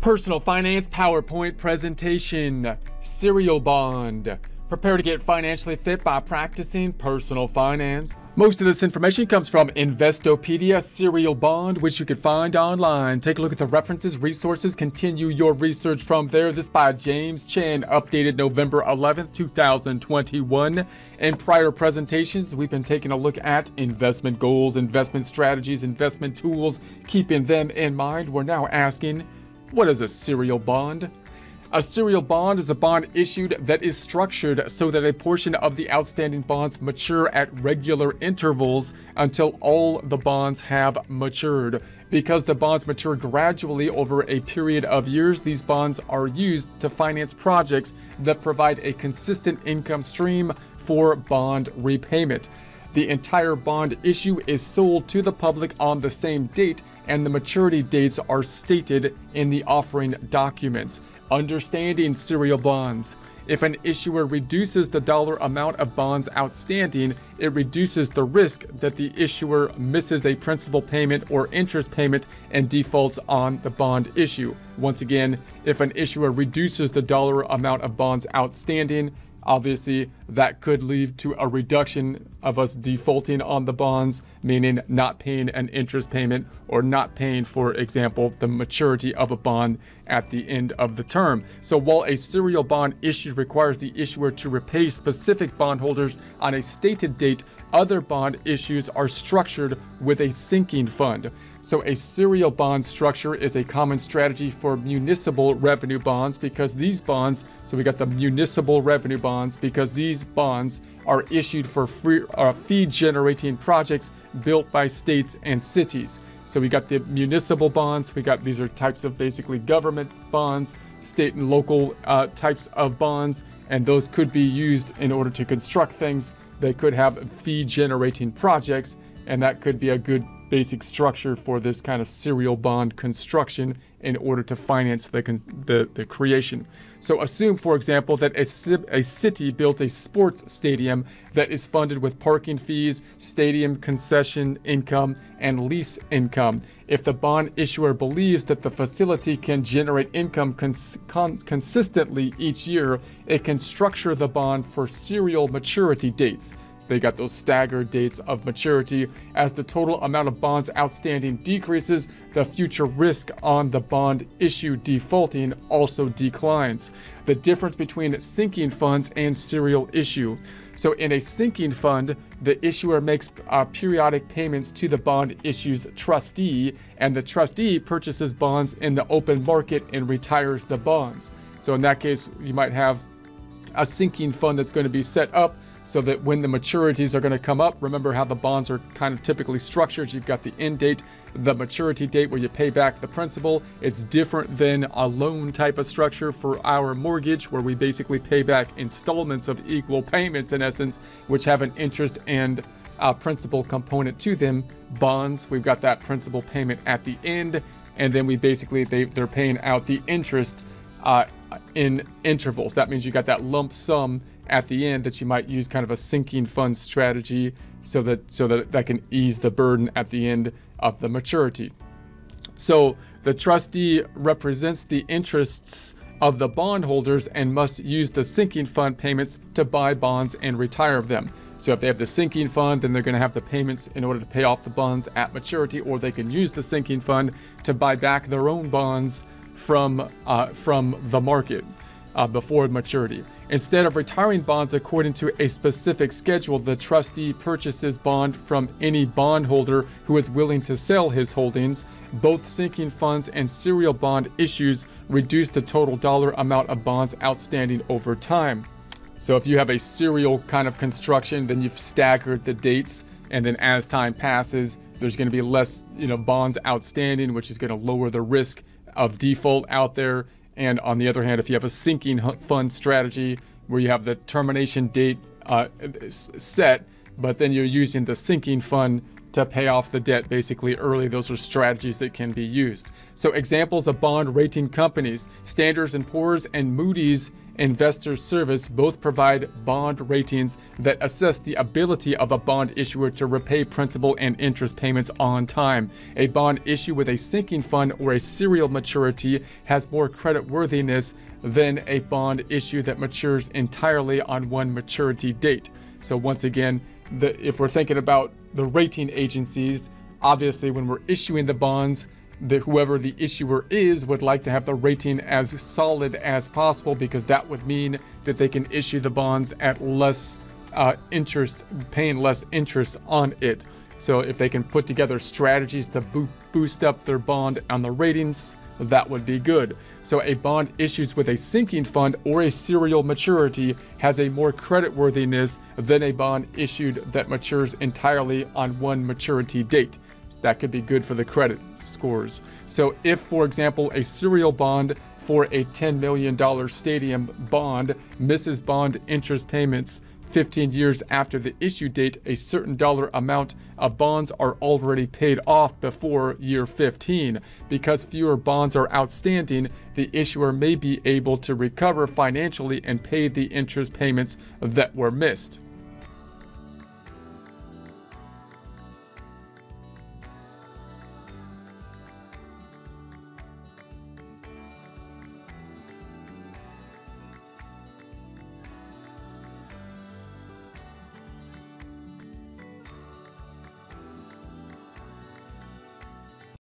Personal Finance PowerPoint presentation. Serial Bond. Prepare to get financially fit by practicing personal finance. Most of this information comes from Investopedia Serial Bond, which you can find online. Take a look at the references, resources, continue your research from there. This by James Chen, updated November 11th, 2021. In prior presentations, we've been taking a look at investment goals, investment strategies, investment tools, keeping them in mind. We're now asking, what is a serial bond? A serial bond is a bond issued that is structured so that a portion of the outstanding bonds mature at regular intervals until all the bonds have matured. Because the bonds mature gradually over a period of years, these bonds are used to finance projects that provide a consistent income stream for bond repayment. The entire bond issue is sold to the public on the same date and the maturity dates are stated in the offering documents. Understanding serial bonds. If an issuer reduces the dollar amount of bonds outstanding, it reduces the risk that the issuer misses a principal payment or interest payment and defaults on the bond issue. Once again, if an issuer reduces the dollar amount of bonds outstanding, Obviously, that could lead to a reduction of us defaulting on the bonds, meaning not paying an interest payment or not paying, for example, the maturity of a bond at the end of the term. So while a serial bond issue requires the issuer to repay specific bondholders on a stated date, other bond issues are structured with a sinking fund. So a serial bond structure is a common strategy for municipal revenue bonds because these bonds, so we got the municipal revenue bonds because these bonds are issued for free, uh, fee generating projects built by states and cities. So we got the municipal bonds, we got these are types of basically government bonds, state and local uh, types of bonds, and those could be used in order to construct things. They could have fee generating projects, and that could be a good basic structure for this kind of serial bond construction in order to finance the, the, the creation. So assume, for example, that a, a city builds a sports stadium that is funded with parking fees, stadium concession income, and lease income. If the bond issuer believes that the facility can generate income cons con consistently each year, it can structure the bond for serial maturity dates. They got those staggered dates of maturity. As the total amount of bonds outstanding decreases, the future risk on the bond issue defaulting also declines. The difference between sinking funds and serial issue. So in a sinking fund, the issuer makes uh, periodic payments to the bond issue's trustee, and the trustee purchases bonds in the open market and retires the bonds. So in that case, you might have a sinking fund that's going to be set up so that when the maturities are going to come up, remember how the bonds are kind of typically structured. You've got the end date, the maturity date where you pay back the principal. It's different than a loan type of structure for our mortgage, where we basically pay back installments of equal payments, in essence, which have an interest and principal component to them. Bonds, we've got that principal payment at the end, and then we basically they, they're paying out the interest uh, in intervals. That means you got that lump sum at the end that you might use kind of a sinking fund strategy so that so that that can ease the burden at the end of the maturity. So the trustee represents the interests of the bondholders and must use the sinking fund payments to buy bonds and retire them. So if they have the sinking fund, then they're going to have the payments in order to pay off the bonds at maturity, or they can use the sinking fund to buy back their own bonds from uh, from the market uh, before maturity. Instead of retiring bonds according to a specific schedule, the trustee purchases bond from any bondholder who is willing to sell his holdings. Both sinking funds and serial bond issues reduce the total dollar amount of bonds outstanding over time. So if you have a serial kind of construction, then you've staggered the dates, and then as time passes, there's going to be less, you know, bonds outstanding, which is going to lower the risk of default out there and on the other hand, if you have a sinking fund strategy where you have the termination date uh, set, but then you're using the sinking fund to pay off the debt basically early. Those are strategies that can be used. So examples of bond rating companies, Standards & Poor's and Moody's Investor Service both provide bond ratings that assess the ability of a bond issuer to repay principal and interest payments on time. A bond issue with a sinking fund or a serial maturity has more credit worthiness than a bond issue that matures entirely on one maturity date. So once again, the, if we're thinking about the rating agencies, obviously when we're issuing the bonds, the, whoever the issuer is would like to have the rating as solid as possible because that would mean that they can issue the bonds at less uh, interest, paying less interest on it. So if they can put together strategies to bo- boost up their bond on the ratings, that would be good. So a bond issued with a sinking fund or a serial maturity has a more creditworthiness than a bond issued that matures entirely on one maturity date. That could be good for the credit scores. So if, for example, a serial bond for a $10 million stadium bond misses bond interest payments 15 years after the issue date, a certain dollar amount of bonds are already paid off before year 15. Because fewer bonds are outstanding, the issuer may be able to recover financially and pay the interest payments that were missed.